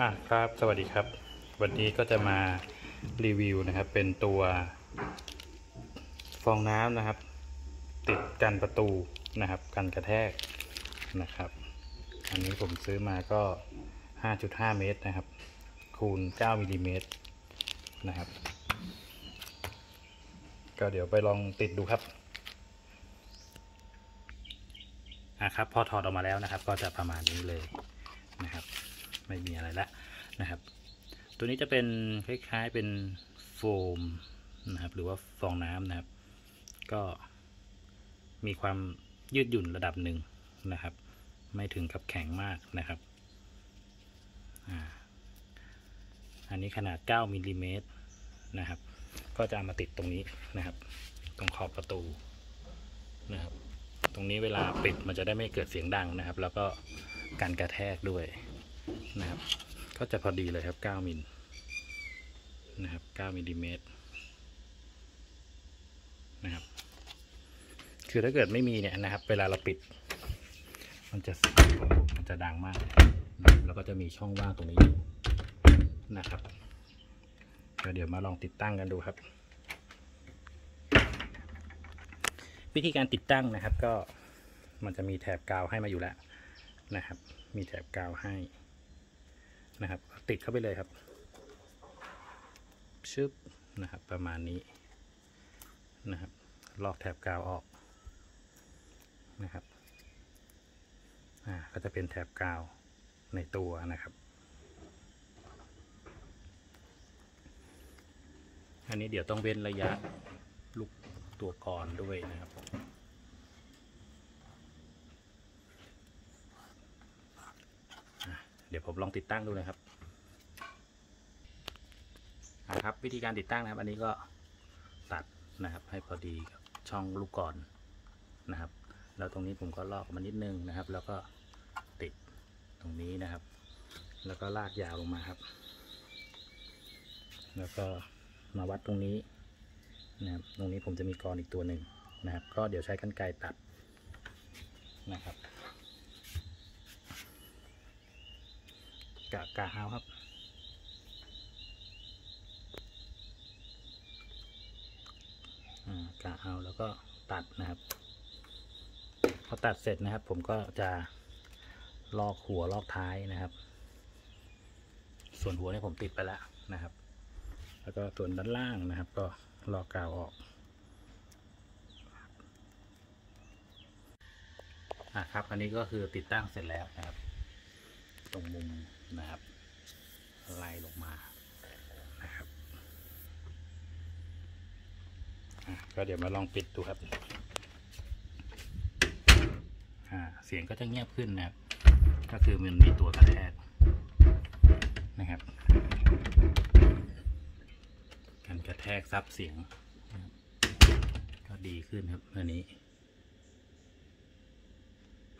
อะครับ สวัสดีครับ วันนี้ก็จะมารีวิวนะครับ เป็นตัวฟองน้ำนะครับ ติดกันประตูนะครับ กันกระแทกนะครับ อันนี้ผมซื้อมาก็ 5.5 เมตรนะครับ คูณ 9มิลลิเมตรนะครับ ก็เดี๋ยวไปลองติดดูครับอะครับ พอถอดออกมาแล้วนะครับ ก็จะประมาณนี้เลยนะครับ ไม่มีอะไรและนะครับ ตัวนี้จะเป็นคล้ายๆเป็นโฟมนะครับ หรือว่าฟองน้ำนะครับ ก็มีความยืดหยุ่นระดับหนึ่งนะครับ ไม่ถึงกับแข็งมากนะครับอันนี้ขนาด 9มิลลิเมตรนะครับ ก็จะามาติดตรงนี้นะครับ ตรงขอบประตูนะครับ ตรงนี้เวลาปิดมันจะได้ไม่เกิดเสียงดังนะครับ แล้วก็การกระแทกด้วย นะครับ ก็จะพอดีเลยครับ 9 มิลนะครับ 9 มิลลิเมตรนะครับ คือถ้าเกิดไม่มีเนี่ยนะครับ เวลาเราปิด มันจะมันจะดังมากนะแล้วก็จะมีช่องว่างตรงนี้อยู่นะครับก็เดี๋ยวมาลองติดตั้งกันดูครับ วิธีการติดตั้งนะครับก็มันจะมีแถบกาวให้มาอยู่แล้วนะครับ มีแถบกาวให้ นะครับ ติดเข้าไปเลยครับชึบนะครับ ประมาณนี้นะครับ ลอกแถบกาวออกนะครับอ่าก็จะเป็นแถบกาวในตัวนะครับ อันนี้เดี๋ยวต้องเว้นระยะลูกตัวก่อนด้วยนะครับ อะ เดี๋ยวผมลองติดตั้งดูนะครับอะครับ วิธีการติดตั้งนะครับ อันนี้ก็ตัดนะครับ ให้พอดีกับช่องลูกก่อนนะครับ แล้วตรงนี้ผมก็ลอกมานิดนึงนะครับ แล้วก็ติดตรงนี้นะครับ แล้วก็ลากยาวลงมาครับ แล้วก็มาวัดตรงนี้นะครับ ตรงนี้ผมจะมีกรอีกตัวหนึ่งนะครับ ก็เดี๋ยวใช้กรรไกรตัดนะครับ กะกะเอาครับอ่ากะเอาแล้วก็ตัดนะครับ พอตัดเสร็จนะครับ ผมก็จะลอกหัวลอกท้ายนะครับ ส่วนหัวเนี่ยผมติดไปแล้วนะครับ แล้วก็ส่วนด้านล่างนะครับ ก็ลอกกาวออกอะครับ อันนี้ก็คือติดตั้งเสร็จแล้วนะครับ นะครับไล่ลงมานะครับก็เดี๋ยวมาลองปิดดูครับเสียงก็จะเงียบขึ้นนะครับ ก็คือมันมีตัวกระแทกนะครับ การกระแทกซับเสียง ก็ดีขึ้นครับอันนี้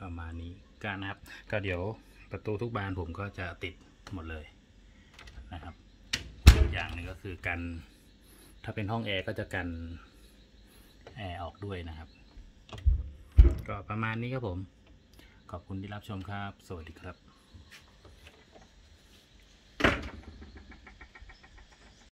ประมาณนี้การนะครับ ก็เดี๋ยว ประตูทุกบานผมก็จะติดหมดเลยนะครับอีกอย่างหนึ่งก็คือกันถ้าเป็นห้องแอร์ก็จะกันแอร์ออกด้วยนะครับ ก็ประมาณนี้ครับผม ขอบคุณที่รับชมครับ สวัสดีครับ